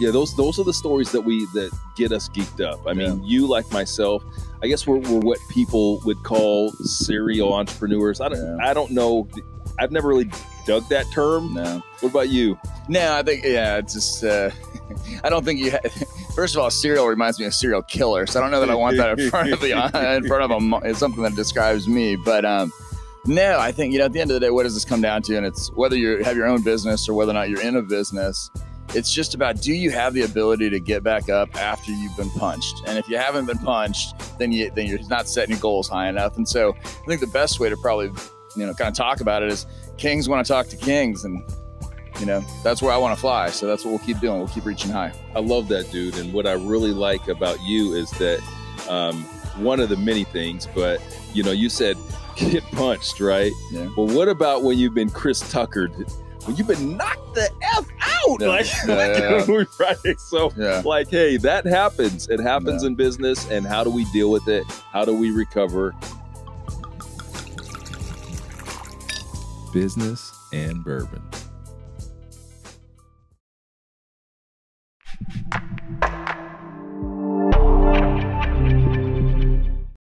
yeah, those those are the stories that we that get us geeked up. I mean, you like myself, I guess we're, we're what people would call serial entrepreneurs. I don't Yeah. I don't know. I've never really dug that term. No. What about you? No, I think yeah, it's just. Uh, I don't think you. Ha- First of all, serial reminds me of serial killer, so I don't know that I want that in front of the in front of a. It's something that describes me, but um, no, I think you know at the end of the day, what does this come down to? And it's whether you have your own business or whether or not you're in a business. It's just about do you have the ability to get back up after you've been punched? And if you haven't been punched, then you then you're not setting your goals high enough. And so I think the best way to probably you know kind of talk about it is kings want to talk to kings and you know that's where i want to fly so that's what we'll keep doing we'll keep reaching high I love that dude, and what I really like about you is that um, one of the many things. But you know, you said get punched, right? Yeah. Well, what about when you've been Chris Tuckered? When you've been knocked the f out, Yeah. like, Yeah, yeah, right? So like hey that happens. It happens in business and how do we deal with it? How do we recover? Business and bourbon.